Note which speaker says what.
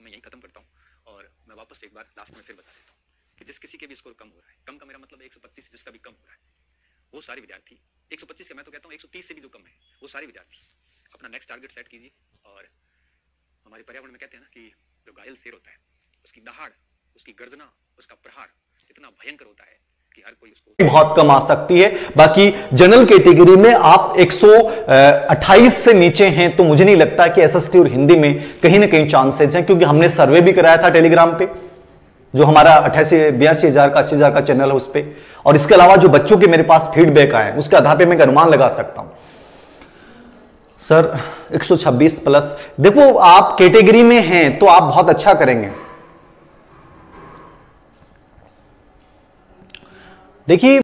Speaker 1: को मैं यही खत्म करता हूँ और मैं वापस एक बार लास्ट में फिर बता देता हूँ कि जिस किसी के भी स्कोर कम हो रहा है, कम का मेरा मतलब एक सौ पच्चीस जिसका भी कम हो रहा है, वो सारे विद्यार्थी, एक सौ पच्चीस का मैं तो कहता हूँ एक सौ तीस से भी जो कम है, वो सारे विद्यार्थी, अपना नेक्स्ट टारगेट सेट कीजिए और हमारे पर्यावरण में कहते हैं ना कि जो घायल शेर होता है, उसकी दहाड़, उसकी गर्जना, उसका प्रहार इतना भयंकर होता है कि हर कोई उसको
Speaker 2: बहुत कम आ सकती है। बाकी जनरल कैटेगरी में आप 128 से नीचे हैं तो मुझे नहीं लगता कि एसएसटी और हिंदी में कहीं ना कहीं चांसेस हैं, क्योंकि हमने सर्वे भी कराया था टेलीग्राम पे, जो हमारा अठासी बयासी हज़ार का, अस्सी हज़ार का चैनल है उस पर और इसके अलावा जो बच्चों के मेरे पास फीडबैक आए उसके आधार पर मैं अनुमान लगा सकता हूँ। सर 126 प्लस देखो, आप कैटेगरी में हैं तो आप बहुत अच्छा करेंगे। देखिए